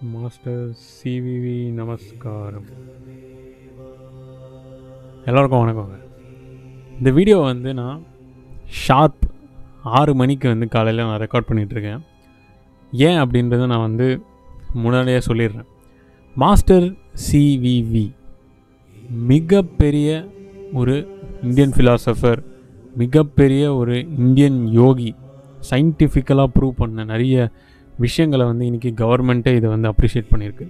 Master CVV நமஸ்காரம். எல்லோருக்கும் வணக்கங்க. இந்த வீடியோ வந்து நான் ஷார்ப் ஆறு மணிக்கு வந்து காலையில் நான் ரெக்கார்ட் பண்ணிகிட்ருக்கேன் ஏன் அப்படின்றத நான் வந்து முன்னாடியே சொல்லிடுறேன். மாஸ்டர் சிவிவி மிகப்பெரிய ஒரு இந்தியன் ஃபிலாசபர் மிகப்பெரிய ஒரு இந்தியன் யோகி சயின்டிஃபிக்கலாக ப்ரூவ் பண்ண நிறைய விஷயங்களை வந்து இன்றைக்கி கவர்மெண்ட்டே இதை வந்து அப்ரிஷியேட் பண்ணியிருக்கு.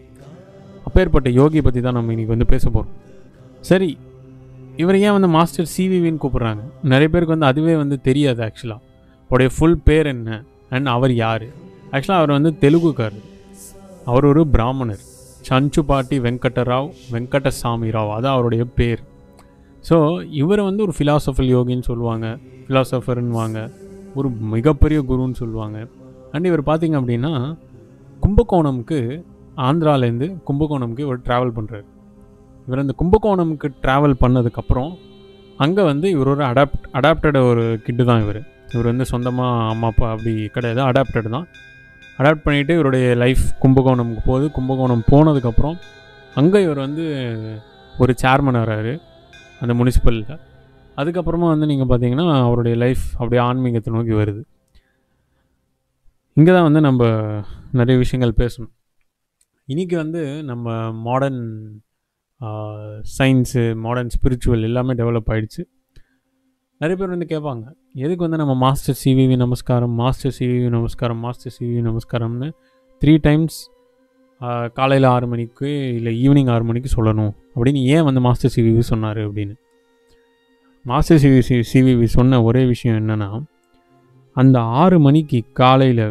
அப்பேற்பட்ட யோகி பற்றி தான் நம்ம இன்றைக்கி வந்து பேச போகிறோம் சரி இவர் ஏன் வந்து மாஸ்டர் சிவிவின்னு கூப்பிட்றாங்க? நிறைய பேருக்கு வந்து அதுவே வந்து தெரியாது ஆக்சுவலாக அவருடைய ஃபுல் பேர் என்ன? அண்ட் அவர் யார்? ஆக்சுவலாக அவர் வந்து தெலுங்குக்காரர். அவர் ஒரு பிராமணர். சஞ்சுபாட்டி வெங்கடராவ் வெங்கடசாமி ராவ் அதான் அவருடைய பேர். ஸோ இவரை வந்து ஒரு ஃபிலாசபர் யோகின்னு சொல்லுவாங்க. ஃபிலாசபர்னுவாங்க ஒரு மிகப்பெரிய குருன்னு சொல்லுவாங்க. அண்ட் இவர் பார்த்தீங்க அப்படின்னா கும்பகோணம்க்கு ஆந்திராலேருந்து கும்பகோணம்க்கு இவர் ட்ராவல் பண்ணுறாரு இவர் அந்த கும்பகோணம்க்கு ட்ராவல் பண்ணதுக்கப்புறம் அங்கே வந்து இவர் ஒரு அடாப்ட் அடாப்டட் ஒரு கிட்டு தான் இவர். இவர் வந்து சொந்தமாக அம்மா அப்பா அப்படி கிடையாது அடாப்டட் தான். அடாப்ட் பண்ணிவிட்டு இவருடைய லைஃப் கும்பகோணம்க்கு போகுது. கும்பகோணம் போனதுக்கப்புறம் அங்கே இவர் வந்து ஒரு சேர்மன் வராரு அந்த முனிசிபலில் அதுக்கப்புறமா வந்து நீங்கள் பார்த்தீங்கன்னா அவருடைய லைஃப் அப்படியே ஆன்மீகத்தை நோக்கி வருது. இங்கே தான் வந்து நம்ம நிறைய விஷயங்கள் பேசணும். இன்றைக்கி வந்து நம்ம மாடர்ன் சயின்ஸு மாடர்ன் ஸ்பிரிச்சுவல் எல்லாமே டெவலப் ஆகிடுச்சு நிறைய பேர் வந்து கேட்பாங்க எதுக்கு வந்து நம்ம மாஸ்டர் சிவிவி நமஸ்காரம் மாஸ்டர் சிவிவி நமஸ்காரம் மாஸ்டர் சிவிவி நமஸ்காரம்னு த்ரீ டைம்ஸ் காலையில் ஆறு மணிக்கு இல்லை ஈவினிங் ஆறு மணிக்கு சொல்லணும். அப்படின்னு ஏன் வந்து மாஸ்டர் சிவிவி சொன்னார் அப்படின்னு. மாஸ்டர் சிவி சிவிவி சொன்ன ஒரே விஷயம் என்னென்னா அந்த ஆறு மணிக்கு காலையில்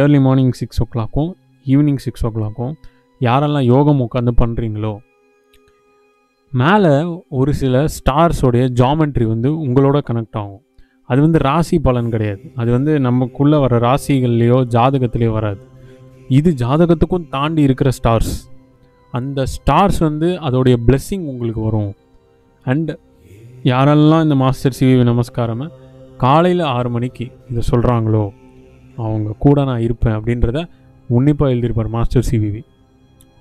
ஏர்லி மார்னிங் சிக்ஸ் ஓ கிளாக்கும் ஈவினிங் சிக்ஸ் ஓ கிளாக்கும் யாரெல்லாம் யோகம் உட்காந்து பண்ணுறீங்களோ மேலே ஒரு சில ஸ்டார்ஸோடைய ஜாமெட்ரி வந்து உங்களோட கனெக்ட் ஆகும். அது வந்து ராசி பலன் கிடையாது. அது வந்து நமக்குள்ளே வர ராசிகள்லேயோ ஜாதகத்துலேயோ வராது. இது ஜாதகத்துக்கும் தாண்டி இருக்கிற ஸ்டார்ஸ் அந்த ஸ்டார்ஸ் வந்து அதோடைய பிளெஸ்ஸிங் உங்களுக்கு வரும். அண்ட் யாரெல்லாம் இந்த மாஸ்டர் சிவி நமஸ்காரமாக காலையில் ஆறு மணிக்கு இதை சொல்கிறாங்களோ அவங்க கூட நான் இருப்பேன் அப்படின்றத உன்னிப்பாக எழுதியிருப்பார் மாஸ்டர் சிவிவி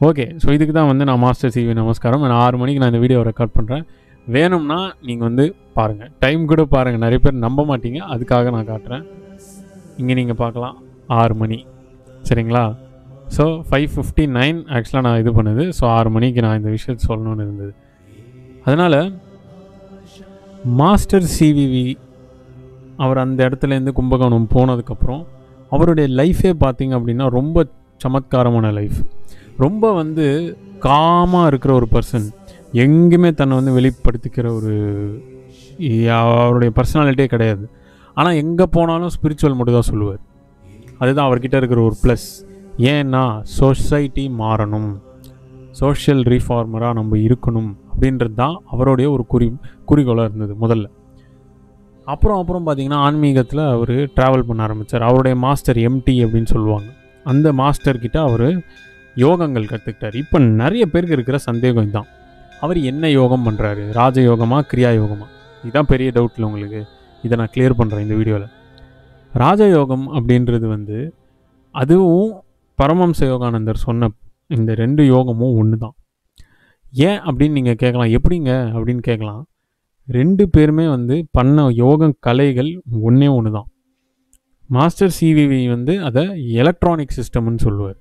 ஓகே ஸோ இதுக்கு தான் வந்து நான் மாஸ்டர் சிவி நமஸ்காரம். நான் ஆறு மணிக்கு நான் இந்த வீடியோ ரெக்கார்ட் பண்ணுறேன் வேணும்னா நீங்கள் வந்து பாருங்கள் டைம் கூட பாருங்கள் நிறைய பேர் நம்ப மாட்டீங்க. அதுக்காக நான் காட்டுறேன். இங்கே நீங்கள் பார்க்கலாம். ஆறு மணி. சரிங்களா? ஸோ ஃபைவ் ஃபிஃப்டி நைன் ஆக்சுவலாக நான் இது பண்ணுது. ஸோ ஆறு மணிக்கு நான் இந்த விஷயத்தை சொல்லணும்னு இருந்தது. அதனால் மாஸ்டர் சிவிவி அவர் அந்த இடத்துலேருந்து கும்பகோணம் போனதுக்கப்புறம் அவருடைய லைஃபே பார்த்திங்க அப்படின்னா ரொம்ப சமத்காரமான லைஃப் ரொம்ப வந்து காமாக இருக்கிற ஒரு பர்சன் எங்கேயுமே தன்னை வந்து வெளிப்படுத்திக்கிற ஒரு அவருடைய பர்சனாலிட்டியே கிடையாது. ஆனால் எங்கே போனாலும் ஸ்பிரிச்சுவல் மட்டும் தான் சொல்லுவார். அதுதான் அவர்கிட்ட இருக்கிற ஒரு ப்ளஸ் ஏன்னா சொசைட்டி மாறணும். சோஷியல் ரீஃபார்மராக நம்ம இருக்கணும் அப்படின்றது தான் அவருடைய ஒரு குறி குறிக்கோளாக இருந்தது முதல்ல. அப்புறம் அப்புறம் பார்த்திங்கன்னா ஆன்மீகத்தில் அவர் ட்ராவல் பண்ண ஆரம்பித்தார் அவருடைய மாஸ்டர் எம்டி அப்படின்னு சொல்லுவாங்க. அந்த மாஸ்டர்கிட்ட அவர் யோகங்கள் கற்றுக்கிட்டார் இப்போ நிறைய பேருக்கு இருக்கிற சந்தேகம் இதுதான் அவர் என்ன யோகம் பண்ணுறாரு ராஜயோகமா கிரியா யோகமா இதுதான் பெரிய டவுட்டில் உங்களுக்கு. இதை நான் கிளியர் பண்ணுறேன் இந்த வீடியோவில் ராஜயோகம் அப்படின்றது வந்து அதுவும் பரமம்ச யோகானந்தர் சொன்ன இந்த ரெண்டு யோகமும் ஒன்று தான் ஏன் அப்படின்னு நீங்கள் கேட்கலாம். எப்படிங்க அப்படின்னு கேட்கலாம். ரெண்டு பேருமே வந்து பண்ண யோகம் கலைகள் ஒன்றே ஒன்று தான் மாஸ்டர் சிவிவி வந்து அதை எலக்ட்ரானிக் சிஸ்டம்னு சொல்லுவார்.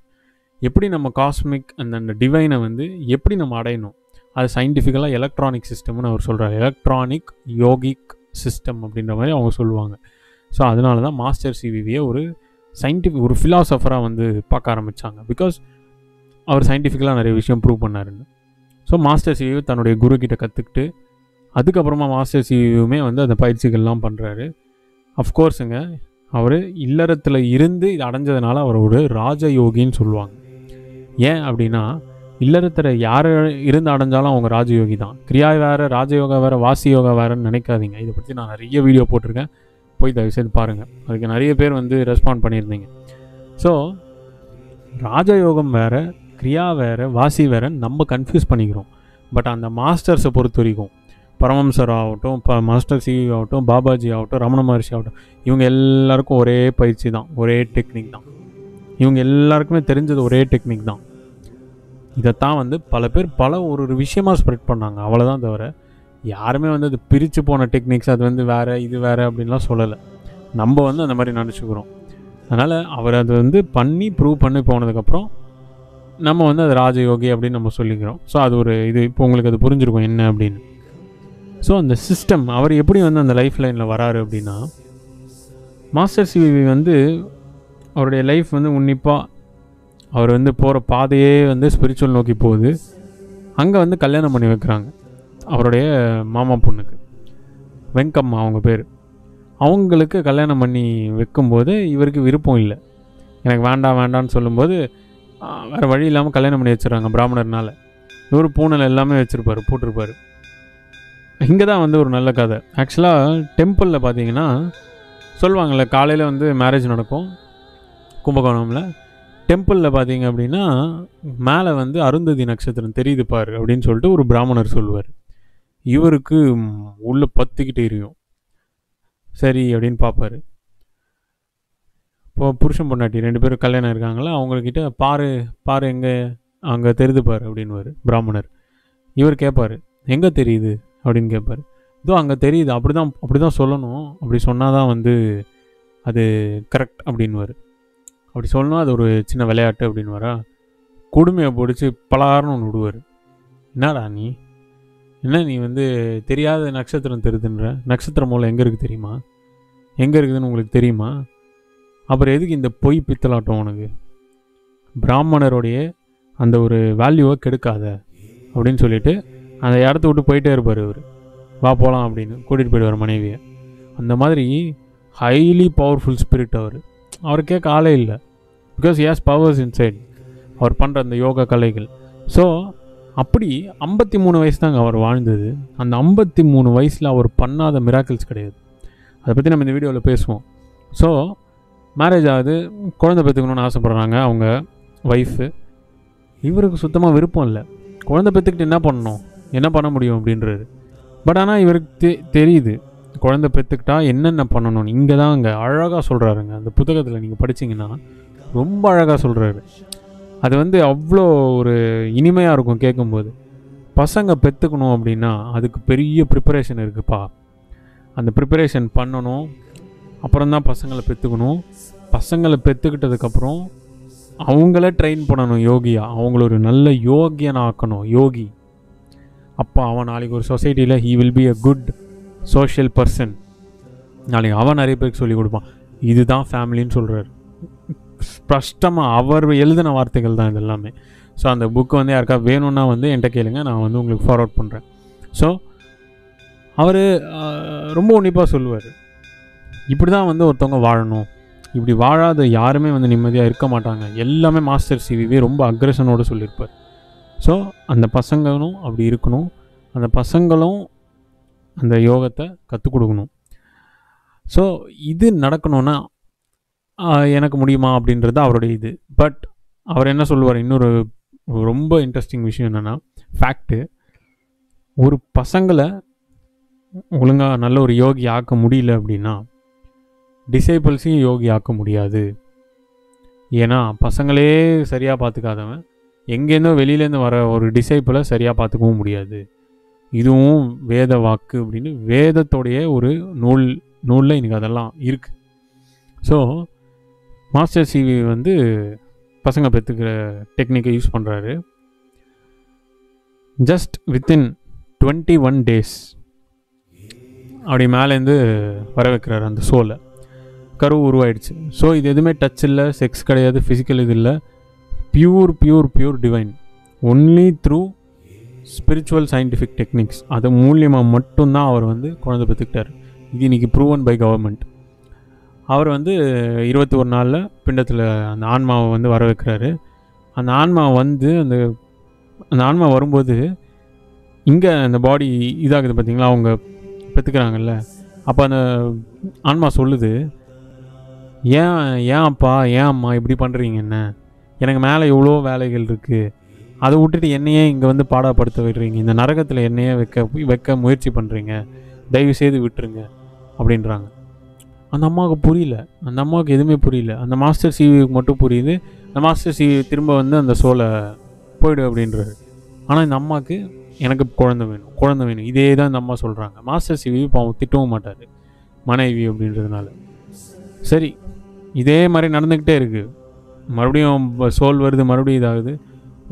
எப்படி நம்ம காஸ்மிக் அந்த அந்த டிவைனை வந்து எப்படி நம்ம அடையணும்? அது சயின்டிஃபிக்கலாக எலக்ட்ரானிக் சிஸ்டம்னு அவர் சொல்கிறார் எலக்ட்ரானிக் யோகிக் சிஸ்டம் அப்படின்ற மாதிரி அவங்க சொல்லுவாங்க. ஸோ அதனால தான் மாஸ்டர் சிவிவியை ஒரு சயின்டிஃபிக் ஒரு ஃபிலாசபராக வந்து பார்க்க ஆரம்பித்தாங்க பிகாஸ் அவர் சயின்டிஃபிக்கலாக நிறைய விஷயம் ப்ரூவ் பண்ணாருன்னு. ஸோ மாஸ்டர் சிவிவி தன்னுடைய குரு கிட்ட கற்றுக்கிட்டு அதுக்கப்புறமா மாஸ்டர் சிவியுமே வந்து அந்த பயிற்சிகள்லாம் பண்ணுறாரு அஃப்கோர்ஸுங்க அவர் இல்லறத்தில் இருந்து இது அடைஞ்சதுனால அவர் ஒரு ராஜயோகின்னு சொல்லுவாங்க. ஏன் அப்படின்னா இல்லறத்தில் யார் இருந்து அடைஞ்சாலும் அவங்க ராஜயோகி தான். கிரியா வேறு ராஜயோகா வேறு வாசி யோகா வேறுன்னு நினைக்காதீங்க. இதை பற்றி நான் நிறைய வீடியோ போட்டிருக்கேன். போய் தயவுசெய்து பாருங்கள் அதுக்கு நிறைய பேர் வந்து ரெஸ்பாண்ட் பண்ணியிருந்தீங்க. ஸோ ராஜயோகம் வேறு கிரியா வேறு வாசி வேறு நம்ம கன்ஃபியூஸ் பண்ணிக்கிறோம். பட் அந்த மாஸ்டர்ஸை பொறுத்த வரைக்கும் பரமம்சர் ஆகட்டும் இப்போ மாஸ்டர் சி ஆகட்டும் பாபாஜி ஆகட்டும் ரமண மகர்ஷி ஆகட்டும் இவங்க எல்லாருக்கும் ஒரே பயிற்சி தான் ஒரே டெக்னிக் தான். இவங்க எல்லாருக்குமே தெரிஞ்சது ஒரே டெக்னிக் தான். இதைத்தான் வந்து பல பேர் பல ஒரு ஒரு விஷயமாக ஸ்ப்ரெட் பண்ணாங்க. அவ்வளோதான் தவிர யாருமே வந்து அது பிரித்து போன டெக்னிக்ஸ் அது வந்து வேறு இது வேறு அப்படின்லாம் சொல்லலை. நம்ம வந்து அந்த மாதிரி நினச்சிக்கிறோம். அதனால் அவர் அது வந்து பண்ணி ப்ரூவ் பண்ணி போனதுக்கப்புறம் நம்ம வந்து அது ராஜயோகி அப்படின்னு நம்ம சொல்லிக்கிறோம். ஸோ அது ஒரு இது இப்போ உங்களுக்கு அது புரிஞ்சிருக்கும் என்ன அப்படின்னு. ஸோ அந்த சிஸ்டம் அவர் எப்படி வந்து அந்த லைஃப் லைனில் வராரு அப்படின்னா மாஸ்டர் சிவி வந்து அவருடைய லைஃப் வந்து உன்னிப்பாக அவர் வந்து போகிற பாதையே வந்து ஸ்பிரிச்சுவல் நோக்கி போகுது. அங்கே வந்து கல்யாணம் பண்ணி வைக்கிறாங்க அவருடைய மாமா பொண்ணுக்கு. வெங்கம்மா அவங்க பேர். அவங்களுக்கு கல்யாணம் பண்ணி வைக்கும்போது இவருக்கு விருப்பம் இல்லை. எனக்கு வேண்டாம் வேண்டாம்னு சொல்லும்போது வேறு வழி இல்லாமல் கல்யாணம் பண்ணி வச்சிடறாங்க பிராமணர்னால. இவர் பூனல் எல்லாமே வச்சுருப்பார் போட்டிருப்பார். இங்கே தான் வந்து ஒரு நல்ல கதை. ஆக்சுவலாக டெம்பிளில் பார்த்தீங்கன்னா சொல்லுவாங்கள்ல காலையில் வந்து மேரேஜ் நடக்கும் கும்பகோணமில். டெம்பிளில் பார்த்தீங்க அப்படின்னா மேலே வந்து அருந்ததி நட்சத்திரம் தெரியுது பாரு அப்படின்னு சொல்லிட்டு ஒரு பிராமணர் சொல்லுவார். இவருக்கு உள்ளே உள்ள பத்துக்கிட்டு எரியும். சரி அப்படின்னு பார்ப்பாரு இப்போ புருஷன் பொண்டாட்டி ரெண்டு பேரும் கல்யாணம் இருக்காங்களா அவங்கக்கிட்ட பாரு பாரு எங்கே அங்கே தெரிது பாரு அப்படின்னுவார் பிராமணர். இவர் கேட்பார் எங்கே தெரியுது? அப்படின்னு கேட்பார் இதோ அங்கே தெரியுது. அப்படி தான் அப்படி தான் சொல்லணும். அப்படி சொன்னால் தான் வந்து அது கரெக்ட் அப்படின்னுவார். அப்படி சொல்லணும் அது ஒரு சின்ன விளையாட்டு அப்படின்னு கொடுமையை பிடிச்சி பலகாரம்னு ஒன்று விடுவார். என்னடா நீ? என்ன நீ வந்து தெரியாத நட்சத்திரம் தெருதுன்ற? நட்சத்திரம் மூலம் எங்கே இருக்குது தெரியுமா? எங்கே இருக்குதுன்னு உங்களுக்கு தெரியுமா? அப்புறம் எதுக்கு இந்த பொய் பித்தலாட்டம் உனக்கு? பிராமணருடைய அந்த ஒரு வேல்யூவை கெடுக்காத. அப்படின்னு சொல்லிட்டு அந்த இடத்த விட்டு போயிட்டே இருப்பார் இவர். வா போகலாம் அப்படின்னு கூட்டிகிட்டு போயிடுவார் மனைவியை. அந்த மாதிரி ஹைலி பவர்ஃபுல் ஸ்பிரிட் அவர். அவர் கேட்க ஆளே இல்லை. பிகாஸ் ஹேஸ் பவர்ஸ் இன்சைட் அவர் பண்ணுற அந்த யோகா கலைகள். ஸோ அப்படி ஐம்பத்தி மூணு வயசு தாங்க அவர் வாழ்ந்தது. அந்த ஐம்பத்தி மூணு வயசில் அவர் பண்ணாத மிராக்கிள்ஸ் கிடையாது. அதை பற்றி நம்ம இந்த வீடியோவில் பேசுவோம். ஸோ மேரேஜ் ஆகுது. குழந்தை பெற்றுக்கணும்னு ஆசைப்பட்றாங்க அவங்க ஒய்ஃபு இவருக்கு சுத்தமாக விருப்பம் இல்லை. குழந்தை பெற்றுக்கிட்டு என்ன பண்ணணும்? என்ன பண்ண முடியும் அப்படின்றது பட் ஆனால் இவருக்கு தெ தெரியுது. குழந்த பெற்றுக்கிட்டா என்னென்ன பண்ணணும்? இங்கே தான் அங்கே அழகாக சொல்கிறாருங்க அந்த புத்தகத்தில் நீங்கள் படிச்சீங்கன்னா ரொம்ப அழகாக சொல்கிறாரு அது வந்து அவ்வளோ ஒரு இனிமையாக இருக்கும் கேட்கும்போது. பசங்க பெற்றுக்கணும் அப்படின்னா அதுக்கு பெரிய ப்ரிப்பரேஷன் இருக்குப்பா. அந்த ப்ரிப்பரேஷன் பண்ணணும். அப்புறம் தான் பசங்களை பெற்றுக்கணும் பசங்களை பெற்றுக்கிட்டதுக்கப்புறம் அவங்கள ட்ரெயின் பண்ணணும் யோகியா. அவங்கள ஒரு நல்ல யோகியனாக்கணும். யோகி. அப்போ அவன் நாளைக்கு ஒரு சொசைட்டியில் he will be a good social person நாளைக்கு அவன் நிறைய பேருக்கு சொல்லிக் கொடுப்பான். இதுதான் ஃபேமிலின்னு சொல்கிறார் ஸ்பஷ்டமாக அவர் எழுதின வார்த்தைகள் தான் இது எல்லாமே ஸோ அந்த புக்கு வந்து யாருக்கா வேணும்னா வந்து என்கிட்ட கேளுங்க. நான் வந்து உங்களுக்கு ஃபார்வர்ட் பண்ணுறேன் ஸோ அவர் ரொம்ப உன்னிப்பாக சொல்லுவார். இப்படி தான் வந்து ஒருத்தவங்க வாழணும். இப்படி வாழாத யாருமே வந்து நிம்மதியாக இருக்க மாட்டாங்க. எல்லாமே மாஸ்டர் சிவிவே ரொம்ப அக்ரஷனோடு சொல்லியிருப்பார். ஸோ அந்த பசங்களும் அப்படி இருக்கணும். அந்த பசங்களும் அந்த யோகத்தை கற்றுக் கொடுக்கணும். ஸோ இது நடக்கணும்னா எனக்கு முடியுமா அப்படின்றது அவருடைய இது. பட் அவர் என்ன சொல்லுவார்? இன்னொரு ரொம்ப இன்ட்ரெஸ்டிங் விஷயம் என்னென்னா ஃபேக்ட்டு ஒரு பசங்களை ஒழுங்காக நல்ல ஒரு யோகி ஆக்க முடியல அப்படின்னா டிசேபிள்ஸையும் யோகி ஆக்க முடியாது. ஏன்னா பசங்களே சரியாக பார்த்துக்காதவன் எங்கேருந்தோ வெளியிலேருந்து வர ஒரு டிசைப்பிளை சரியாக பார்த்துக்கவும் முடியாது. இதுவும் வேத வாக்கு அப்படின்னு வேதத்தோடைய ஒரு நூல் நூலில் இன்றைக்கி அதெல்லாம் இருக்குது ஸோ மாஸ்டர் சிவி வந்து பசங்க பெற்றுக்கிற டெக்னிக்கை யூஸ் பண்ணுறாரு just within twenty one days அப்படி மேலேருந்து வர வைக்கிறாரு அந்த ஷோவில் கரு உருவாயிடுச்சு. ஸோ இது எதுவுமே டச் இல்லை செக்ஸ் கிடையாது ஃபிசிக்கல் இது இல்லை. Pure pure pure divine only through spiritual scientific techniques அது மூலியமாக மட்டும்தான் அவர் வந்து குழந்தை பெற்றுக்கிட்டார். இது இன்னைக்கு ப்ரூவன் பை கவர்மெண்ட் அவர் வந்து இருபத்தி ஒரு நாளில் பிண்டத்தில் அந்த ஆன்மாவை வந்து வர வைக்கிறாரு அந்த ஆன்மா வந்து அந்த அந்த ஆன்மா வரும்போது இங்கே அந்த பாடி இதாகுது பார்த்தீங்களா அவங்க பெற்றுக்கிறாங்கல்ல. அப்போ அந்த ஆன்மா சொல்லுது ஏன் ஏன் அப்பா ஏன் அம்மா இப்படி பண்ணுறீங்க என்ன? எனக்கு மேலே எவ்வளோ வேலைகள் இருக்குது அதை விட்டுட்டு என்னையே இங்கே வந்து பாடப்படுத்த விடுறீங்க. இந்த நரகத்தில் என்னையே வைக்க வைக்க முயற்சி பண்ணுறீங்க தயவு செய்து விட்டுருங்க அப்படின்றாங்க. அந்த அம்மாவுக்கு புரியல. அந்த அம்மாவுக்கு எதுவுமே புரியல. அந்த மாஸ்டர் சிவிக்கு மட்டும் புரியுது. அந்த மாஸ்டர் சிவி திரும்ப வந்து அந்த சோலை போயிடு அப்படின்றாரு. ஆனால் இந்த அம்மாவுக்கு எனக்கு குழந்தை வேணும். குழந்தை வேணும். இதே தான் இந்த அம்மா சொல்கிறாங்க மாஸ்டர் சிவி பாவம் திட்டவும் மாட்டார். மனைவி அப்படின்றதுனால. சரி இதே மாதிரி நடந்துக்கிட்டே இருக்குது மறுபடியும் சோல் வருது மறுபடியும் இதாகுது.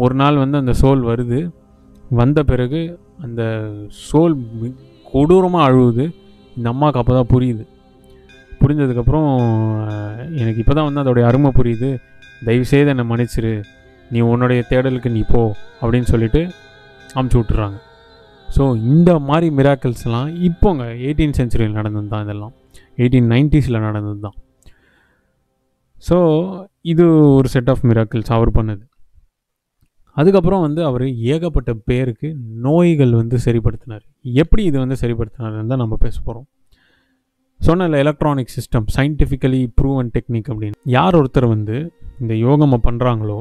ஒரு நாள் வந்து அந்த சோல் வருது. வந்த பிறகு அந்த சோல் கொடூரமாக அழுகுது இந்த அம்மாவுக்கு அப்போ தான் புரியுது. புரிஞ்சதுக்கப்புறம் எனக்கு இப்போ தான் வந்து அதோடைய அருமை புரியுது. தயவுசெய்து என்னை மன்னிச்சிரு. நீ உன்னுடைய தேடலுக்கு நீ போ அப்படின்னு சொல்லிட்டு அமுச்சு விட்டுறாங்க. ஸோ இந்த மாதிரி மிராக்கிள்ஸ்லாம் இப்போங்க எயிட்டீன் செஞ்சுரியில் நடந்தது தான் இதெல்லாம். எயிட்டீன் நைன்டிஸில் நடந்தது தான் ஸோ இது ஒரு செட் ஆஃப் மிராக்கிள்ஸ் அவர் பண்ணது. அதுக்கப்புறம் வந்து அவர் ஏகப்பட்ட பேருக்கு நோய்கள் வந்து சரிப்படுத்தினார். எப்படி இது வந்து சரிப்படுத்தினார்னு தான் நம்ம பேச போகிறோம் சொன்னல electronic system scientifically proven technique அப்படின்னு. யார் ஒருத்தர் வந்து இந்த யோகமாக பண்ணுறாங்களோ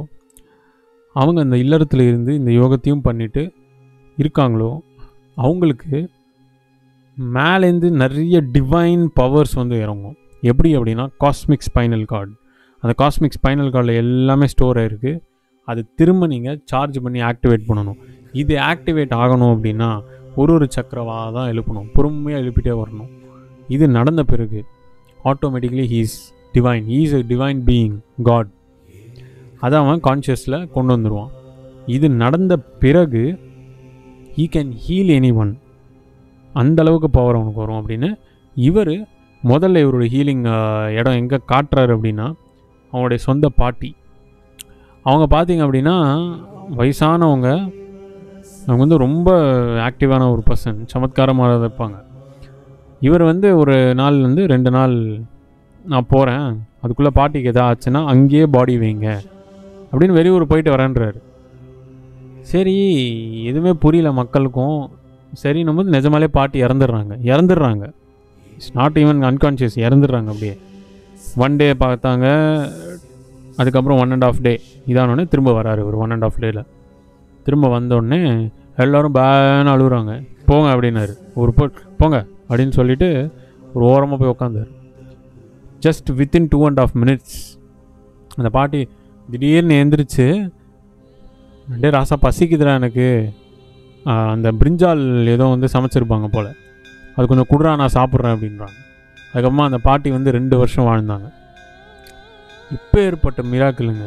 அவங்க அந்த இல்லறத்தில் இருந்து இந்த யோகத்தையும் பண்ணிட்டு இருக்காங்களோ அவங்களுக்கு மேலேருந்து நிறைய டிவைன் பவர்ஸ் வந்து இறங்கும். எப்படி அப்படின்னா காஸ்மிக் ஸ்பைனல் கார்டு அந்த காஸ்மிக் ஸ்பைனல் கார்டில் எல்லாமே ஸ்டோர் ஆகிருக்கு அது திரும்ப நீங்கள் சார்ஜ் பண்ணி ஆக்டிவேட் பண்ணணும். இது ஆக்டிவேட் ஆகணும் அப்படின்னா ஒரு ஒரு சக்கரவாக தான் எழுப்பணும். பொறுமையாக எழுப்பிட்டே வரணும். இது நடந்த பிறகு automatically he's divine he's a divine being god அதை அவன் கான்ஷியஸில் கொண்டு வந்துடுவான் இது நடந்த பிறகு he can heal any one அந்தளவுக்கு பவர் அவனுக்கு வரும் அப்படின்னு இவர் முதல்ல இவரோட ஹீலிங் இடம் எங்கே காட்டுறாரு அப்படின்னா அவங்களுடைய சொந்த பாட்டி. அவங்க பார்த்தீங்க அப்படின்னா வயசானவங்க அவங்க வந்து ரொம்ப ஆக்டிவான ஒரு பர்சன் சமத்காரமாக இருப்பாங்க. இவர் வந்து ஒரு நாள் வந்து ரெண்டு நாள் நான் போகிறேன் அதுக்குள்ளே பாட்டிக்கு எதாவது ஆச்சுன்னா அங்கேயே பாடி வைங்க அப்படின்னு வெளியூர் போயிட்டு வரேன்றாரு. சரி எதுவுமே புரியல மக்களுக்கும். சரி நம்ம நிஜமாலே பாட்டி இறந்துடுறாங்க இறந்துடுறாங்க. இட்ஸ் நாட் ஈவன் அன்கான்ஷியஸ் இறந்துடுறாங்க அப்படியே. ஒன் டே பார்த்தாங்க. அதுக்கப்புறம் ஒன் அண்ட் ஆஃப் டே இதானோடனே திரும்ப வராரு ஒரு ஒன் அண்ட் ஆஃப் டேயில் திரும்ப வந்தோடனே எல்லோரும் பேன்னு அழுகுறாங்க. போங்க அப்படின்னாரு. ஒரு போ போங்க அப்படின்னு சொல்லிட்டு ஒரு ஓரமாக போய் உட்காந்தார் just within two and half minutes அந்த பாட்டி திடீர்னு எந்திரிச்சு டே ராசா பசிக்குதுடா எனக்கு. அந்த பிரிஞ்சால் ஏதோ வந்து சமைச்சிருப்பாங்க போல். அது கொஞ்சம் குடுறா நான் சாப்பிட்றேன் அப்படின்றாங்க. அதுக்கப்புறமா அந்த பாட்டி வந்து ரெண்டு வருஷம் வாழ்ந்தாங்க. இப்போ ஏற்பட்ட மிராக்கிளுங்க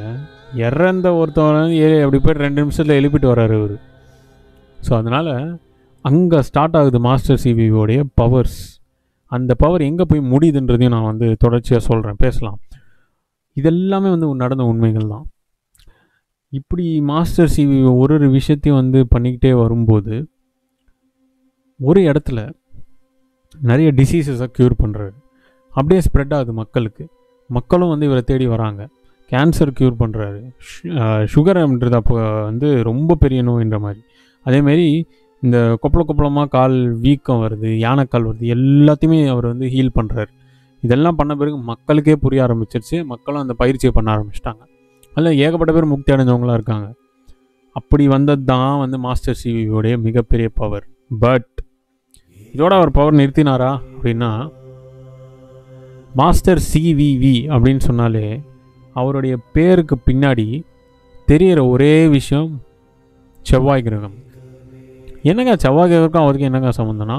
இறந்த ஒருத்தவன் ஏ அப்படி போய் ரெண்டு நிமிஷத்தில் எழுப்பிட்டு வர்றாரு அவர் ஸோ அதனால் அங்கே ஸ்டார்ட் ஆகுது மாஸ்டர் சிபிஓடைய பவர்ஸ் அந்த பவர் எங்கே போய் முடியுதுன்றதையும் நான் வந்து தொடர்ச்சியாக சொல்கிறேன் பேசலாம். இதெல்லாமே வந்து நடந்த உண்மைகள் தான். இப்படி மாஸ்டர் சிவி ஒரு ஒரு விஷயத்தையும் வந்து பண்ணிக்கிட்டே வரும்போது ஒரு இடத்துல நிறைய டிசீசஸை க்யூர் பண்ணுறாரு அப்படியே ஸ்ப்ரெட் ஆகுது மக்களுக்கு. மக்களும் வந்து இவரை தேடி வராங்க. கேன்சர் க்யூர் பண்ணுறாரு சுகர்ன்றது அப்போ வந்து ரொம்ப பெரிய நோயின்ற மாதிரி. அதேமாரி இந்த கொப்பள கொப்பளமாக கால் வீக்கம் வருது யானைக்கால் வருது எல்லாத்தையுமே அவர் வந்து ஹீல் பண்ணுறாரு இதெல்லாம் பண்ண பிறகு மக்களுக்கே புரிய ஆரம்பிச்சிருச்சு. மக்களும் அந்த பயிற்சியை பண்ண ஆரம்பிச்சிட்டாங்க. அதில் ஏகப்பட்ட பேர் முக்தி அடைஞ்சவங்களாம் இருக்காங்க. அப்படி வந்தது தான் வந்து மாஸ்டர் சிவியோடைய மிகப்பெரிய பவர் பட் இதோட அவர் பவர் நிறுத்தினாரா அப்படின்னா மாஸ்டர் சிவிவி அப்படின்னு சொன்னாலே அவருடைய பேருக்கு பின்னாடி தெரியிற ஒரே விஷயம் செவ்வாய் கிரகம். என்னங்க செவ்வாய் கிரகம் அவருக்கு என்னங்க சம்மந்தம்னா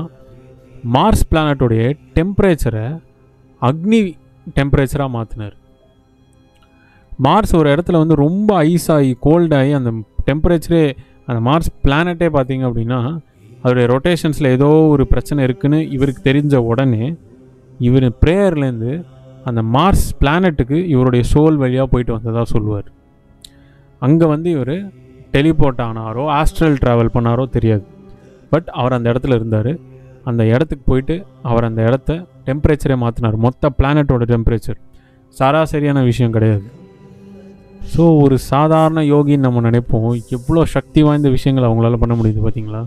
மார்ஸ் பிளானட்டோடைய டெம்பரேச்சரை அக்னி டெம்பரேச்சராக மாற்றினார் மார்ஸ் ஒரு இடத்துல வந்து ரொம்ப ஐஸ் ஆகி கோல்டாகி அந்த டெம்பரேச்சரே அந்த மார்ஸ் பிளானட்டே பார்த்தீங்க அப்படின்னா அதோடைய ரொட்டேஷன்ஸில் ஏதோ ஒரு பிரச்சனை இருக்குன்னு இவருக்கு தெரிஞ்ச உடனே இவர் ப்ரேயர்லேருந்து அந்த மார்ஸ் பிளானட்டுக்கு இவருடைய சோல் வழியாக போயிட்டு வந்ததாக சொல்லுவார். அங்கே வந்து இவர் டெலிபோர்ட் ஆனாரோ ஆஸ்ட்ரல் ட்ராவல் பண்ணாரோ தெரியாது. பட் அவர் அந்த இடத்துல இருந்தார். அந்த இடத்துக்கு போயிட்டு அவர் அந்த இடத்த டெம்பரேச்சரை மாற்றினார் மொத்த பிளானட்டோட டெம்பரேச்சர் சராசரியான விஷயம் கிடையாது. ஸோ ஒரு சாதாரண யோகின்னு நம்ம நினைப்போம். எவ்வளோ சக்தி வாய்ந்த விஷயங்கள் அவங்களால பண்ண முடியுது பார்த்தீங்களா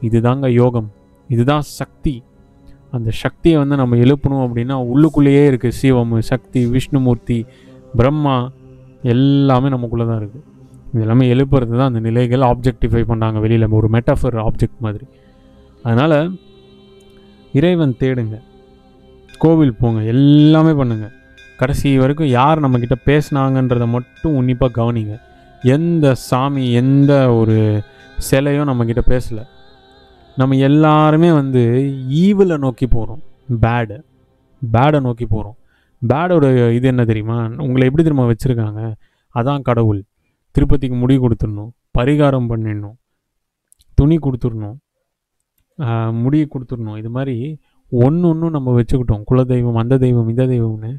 இதுதாங்க யோகம். இதுதான் சக்தி. அந்த சக்தியை வந்து நம்ம எழுப்பணும் அப்படின்னா உள்ளுக்குள்ளேயே இருக்குது சிவம் சக்தி விஷ்ணுமூர்த்தி பிரம்மா எல்லாமே நமக்குள்ளே தான் இருக்குது இது எல்லாமே எழுப்புறது தான் அந்த நிலைகள் ஆப்ஜெக்டிஃபை பண்ணாங்க வெளியில். ஒரு மெட்டாஃபர் ஆப்ஜெக்ட் மாதிரி. அதனால் இறைவன் தேடுங்க. கோவில் போங்க. எல்லாமே பண்ணுங்கள் கடைசி வரைக்கும் யார் நம்மக்கிட்ட பேசினாங்கன்றதை மட்டும் உன்னிப்பாக கவனிங்க. எந்த சாமி எந்த ஒரு சிலையும் நம்மக்கிட்ட பேசலை. நம்ம எல்லாருமே வந்து ஈவில் நோக்கி போகிறோம் பேடு பேடை நோக்கி போகிறோம் பேடோட இது என்ன தெரியுமா? உங்களை எப்படி தெரியுமா வச்சுருக்காங்க? அதான் கடவுள். திருப்பதிக்கு முடி கொடுத்துடணும் பரிகாரம் பண்ணிடணும் துணி கொடுத்துடணும் முடியை கொடுத்துடணும். இது மாதிரி ஒன்று ஒன்றும் நம்ம வச்சுக்கிட்டோம். குல தெய்வம் அந்த தெய்வம் இந்த தெய்வம்னு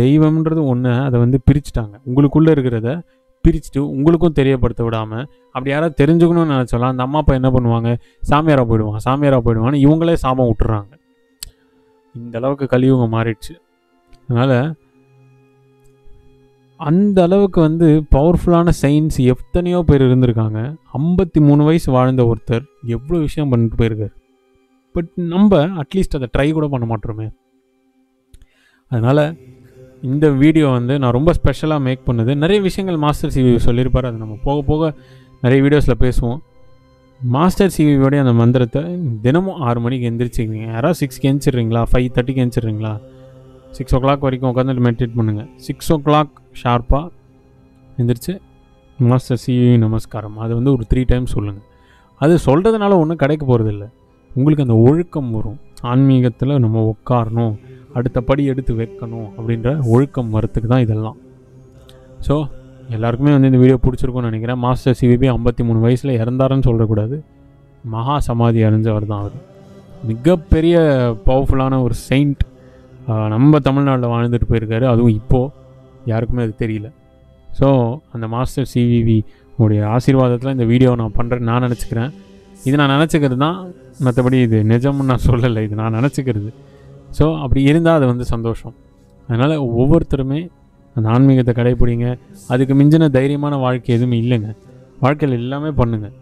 தெய்வம்ன்றது ஒன்று அதை வந்து பிரிச்சுட்டாங்க. உங்களுக்குள்ளே இருக்கிறத பிரிச்சுட்டு உங்களுக்கும் தெரியப்படுத்த விடாமல் அப்படி யாராவது தெரிஞ்சுக்கணும்னு நினச்சாலும் அந்த அம்மா அப்பா என்ன பண்ணுவாங்க? சாமியாராக போயிடுவாங்க. சாமியாராக போயிடுவாங்கன்னு இவங்களே சாபம் விட்டுறாங்க. இந்த அளவுக்கு கலியுகம் மாறிடுச்சு. அதனால் அந்த அளவுக்கு வந்து பவர்ஃபுல்லான சயின்ஸ் எத்தனையோ பேர் இருந்திருக்காங்க. ஐம்பத்தி மூணு வயசு வாழ்ந்த ஒருத்தர் எவ்வளோ விஷயம் பண்ணிட்டு போயிருக்கார். பட் நம்ம அட்லீஸ்ட் அதை ட்ரை கூட பண்ண மாட்டோமே. அதனால் இந்த வீடியோ வந்து நான் ரொம்ப ஸ்பெஷலாக மேக் பண்ணுது. நிறைய விஷயங்கள் மாஸ்டர் சிவி சொல்லியிருப்பார். அது நம்ம போக போக நிறைய வீடியோஸில் பேசுவோம். மாஸ்டர் சிவியோடைய அந்த மந்திரத்தை தினமும் ஆறு மணிக்கு எந்திரிச்சிக்கிங்க யாராவது சிக்ஸ்க்கு எந்திரிச்சிடுறீங்களா? ஃபைவ் தேர்ட்டிக்கு எந்திரிச்சிடுறீங்களா? சிக்ஸ் ஓ கிளாக் வரைக்கும் உட்காந்துட்டு மெடிடேட் பண்ணுங்கள் சிக்ஸ் ஓ கிளாக் ஷார்ப்பாக எந்திரிச்சு மாஸ்டர் சிவி நமஸ்காரம். அது வந்து ஒரு த்ரீ டைம்ஸ் சொல்லுங்கள் அது சொல்கிறதுனால ஒன்றும் கிடைக்க போகிறதில்ல உங்களுக்கு அந்த ஒழுக்கம் வரும். ஆன்மீகத்தில் நம்ம உட்காரணும். அடுத்த படி எடுத்து வைக்கணும் அப்படின்ற ஒழுக்கம் வரத்துக்கு தான் இதெல்லாம். ஸோ எல்லாருக்குமே வந்து இந்த வீடியோ பிடிச்சிருக்கும்னு நினைக்கிறேன். மாஸ்டர் சிவிபி ஐம்பத்தி மூணு வயசில் இறந்தாருன்னு சொல்லக்கூடாது. மகா சமாதி அடைஞ்சவர் தான் அவர். மிகப்பெரிய பவர்ஃபுல்லான ஒரு செயிண்ட் நம்ம தமிழ்நாட்டில் வாழ்ந்துட்டு போயிருக்காரு. அதுவும் இப்போது யாருக்குமே அது தெரியல. ஸோ அந்த மாஸ்டர் சிவிவி உடைய ஆசீர்வாதத்தில் இந்த வீடியோ நான் பண்ணுறேன் நான் நினச்சிக்கிறேன். இது நான் நினச்சிக்கிறது தான். மற்றபடி இது நிஜம்னு நான் சொல்லலை. இது நான் நினச்சிக்கிறது. ஸோ அப்படி இருந்தால் அது வந்து சந்தோஷம். அதனால் ஒவ்வொருத்தருமே அந்த ஆன்மீகத்தை கடைப்பிடிங்க அதுக்கு மிஞ்சின தைரியமான வாழ்க்கை எதுவுமே இல்லைங்க. வாழ்க்கையில் எல்லாமே பண்ணுங்கள்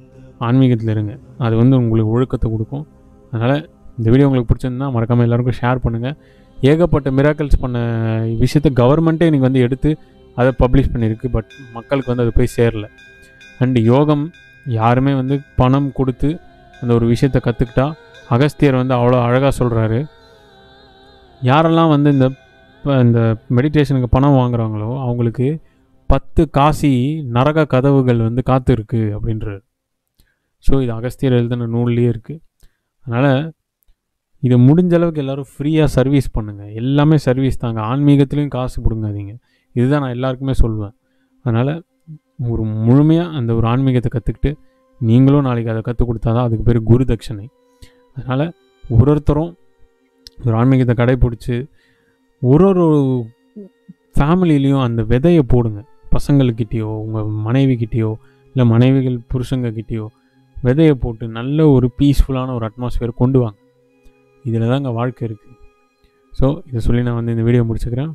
ஆன்மீகத்தில் இருங்க. அது வந்து உங்களுக்கு ஒழுக்கத்தை கொடுக்கும். அதனால் இந்த வீடியோ உங்களுக்கு பிடிச்சிருந்தா மறக்காமல் எல்லாருக்கும் ஷேர் பண்ணுங்கள் ஏகப்பட்ட மிராக்கல்ஸ் பண்ண விஷயத்தை கவர்மெண்ட்டே இன்றைக்கி வந்து எடுத்து அதை பப்ளிஷ் பண்ணியிருக்கு. பட் மக்களுக்கு வந்து அது போய் சேரல. அண்டு யோகம் யாருமே வந்து பணம் கொடுத்து அந்த ஒரு விஷயத்தை கற்றுக்கிட்டா அகஸ்தியர் வந்து அவ்வளோ அழகாக சொல்கிறாரு யாரெல்லாம் வந்து இந்த இந்த மெடிடேஷனுக்கு பணம் வாங்குறாங்களோ அவங்களுக்கு பத்து காசி நரக கதவுகள் வந்து காத்து இருக்கு அப்படின்றார் ஸோ இது அகஸ்தியர் எழுதின நூல்லையே இருக்குது அதனால் இதை முடிஞ்ச அளவுக்கு எல்லோரும் ஃப்ரீயாக சர்வீஸ் பண்ணுங்கள் எல்லாமே சர்வீஸ் தாங்க. ஆன்மீகத்துலேயும் காசு பிடுங்காதீங்க. இதுதான் நான் எல்லாருக்குமே சொல்வேன். அதனால் ஒரு முழுமையாக அந்த ஒரு ஆன்மீகத்தை கற்றுக்கிட்டு நீங்களும் நாளைக்கு அதை கற்றுக் கொடுத்தா தான் அதுக்கு பேர் குரு தட்சணை. அதனால் ஒரு ஒருத்தரும் ஒரு ஆன்மீகத்தை கடைப்பிடிச்சி ஒரு ஒரு ஃபேமிலிலையும் அந்த விதையை போடுங்க. பசங்கள்கிட்டயோ உங்கள் மனைவிக்கிட்டேயோ இல்லை மனைவிகள் புருஷங்கக்கிட்டேயோ விதையை போட்டு நல்ல ஒரு பீஸ்ஃபுல்லான ஒரு அட்மாஸ்பியர் கொண்டு வாங்க. இதில் தாங்க வாழ்க்கை இருக்குது ஸோ இதை சொல்லி நான் வந்து இந்த வீடியோ முடிச்சுக்கிறேன்.